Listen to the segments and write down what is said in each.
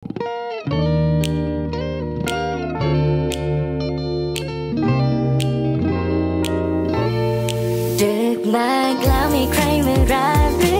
ดึกมากแล้วมีใครมารับหรือ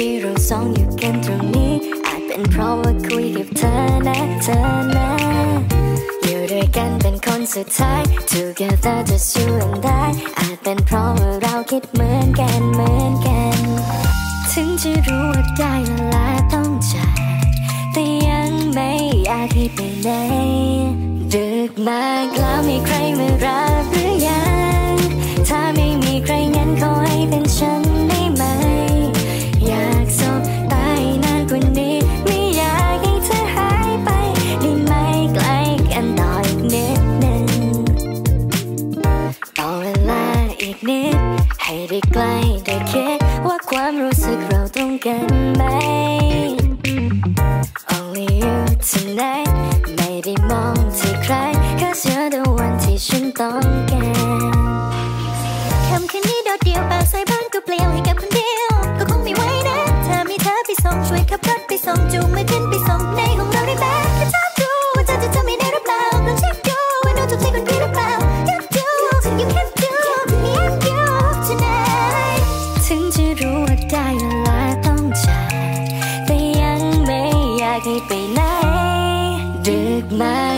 ที่เราสองอยู่กันตรงนี้ อาจเป็นเพราะว่าคุยกับเธอนะเธอนะอยู่ด้วยกันเป็นคนสุดท้าย Together just you and I อาจเป็นเพราะว่าเราคิดเหมือนกันเหมือนกัน ถึงจะรู้ว่าได้เวลาต้องจากแต่ยังไม่อยากให้ไปไหนดึกมากแล้วมีใครมารับ ได้ใกล้ได้คิดว่าความรู้สึกเราตรงกันไหม Only you tonight ไม่ได้มองที่ใคร Cause you're the one ที่ฉันต้องการคำคืนนี้โดดเดี่ยวปากใส่บ้านก็เปลี่ยวให้กับคนเดียว ก็คงไม่ไหวนะถ้ามีเธอไปส่งช่วยขับรถไปส่งจูงมือขึ้นไปส่ง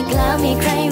กแล้วมีใคร